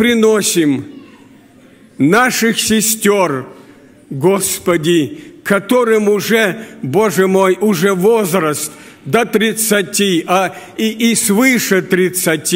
приносим наших сестер, Господи, которым уже, Боже мой, уже возраст до 30, а и, и свыше 30,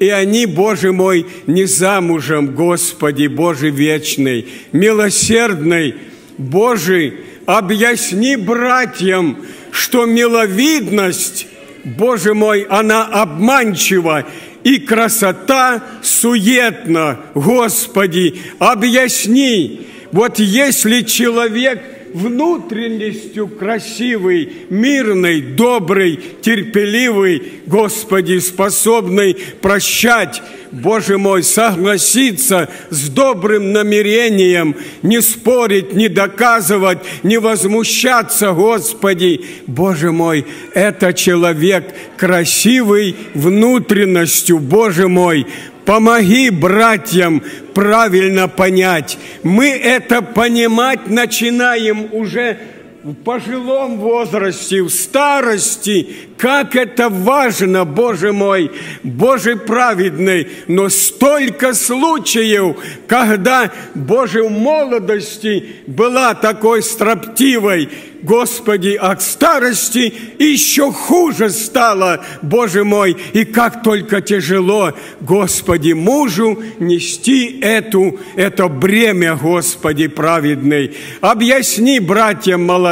и они, Боже мой, не замужем, Господи, Боже вечный, милосердный, Божий, объясни братьям, что миловидность, Боже мой, она обманчива, и красота суетна, Господи, объясни, вот если человек внутренностью красивый, мирный, добрый, терпеливый, Господи, способный прощать, Боже мой, согласиться с добрым намерением, не спорить, не доказывать, не возмущаться, Господи. Боже мой, это человек красивый внутренностью, Боже мой, Помоги братьям правильно понять. Мы это понимать начинаем уже в пожилом возрасте, в старости, как это важно, Боже мой, Боже праведный, но столько случаев, когда, Боже, в молодости была такой строптивой, Господи, от старости еще хуже стало, Боже мой, и как только тяжело, Господи, мужу нести эту, это бремя, Господи, праведный. Объясни братьям молодым,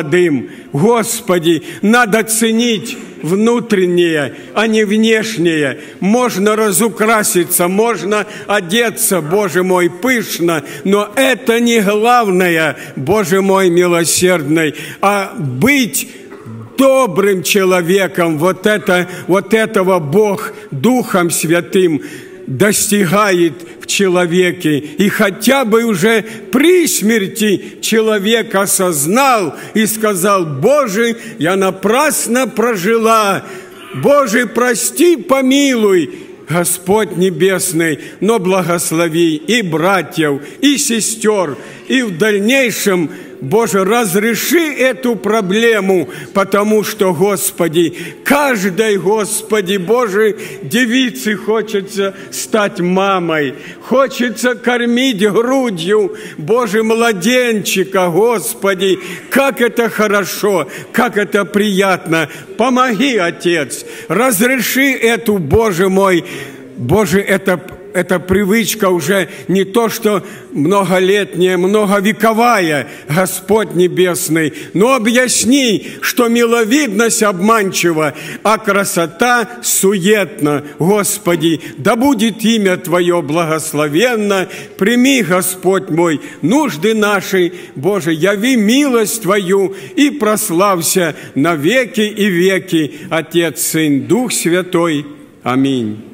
Господи, надо ценить внутреннее, а не внешнее. Можно разукраситься, можно одеться, Боже мой, пышно, но это не главное, Боже мой милосердный, а быть добрым человеком, вот, это, вот этого Бог Духом Святым достигает в человеке. И хотя бы уже при смерти человек осознал и сказал, Боже, я напрасно прожила, Боже, прости, помилуй, Господь Небесный, но благослови и братьев, и сестер, и в дальнейшем Боже, разреши эту проблему, потому что, Господи, каждой, Господи, Боже, девице хочется стать мамой, хочется кормить грудью, Боже, младенчика, Господи, как это хорошо, как это приятно. Помоги, Отец, разреши эту, Боже мой, Боже, это эта привычка уже не то, что многолетняя, многовековая, Господь Небесный, но объясни, что миловидность обманчива, а красота суетна. Господи, да будет имя Твое благословенно, прими, Господь мой, нужды наши, Боже, яви милость Твою и прославься на веки и веки, Отец, Сын, Дух Святой. Аминь.